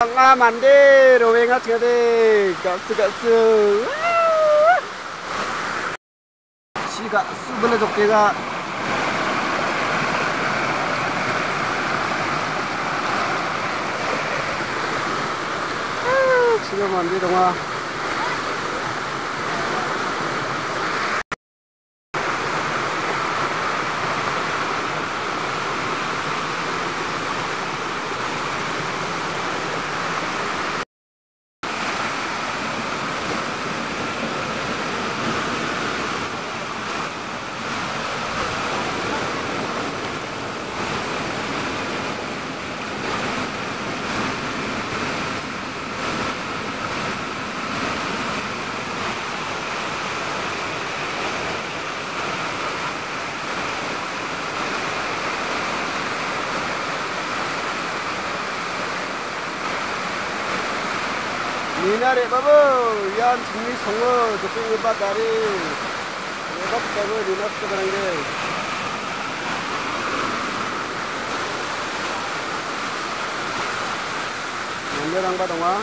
rồi nga chnga de gatsu gatsu 시가 수분의 적게가 지금 안돼 동아 미나리 바보! 얀 중미 성어 저쪽 바 다리 내가 바보 리나스 그런 게. 연대랑 바동아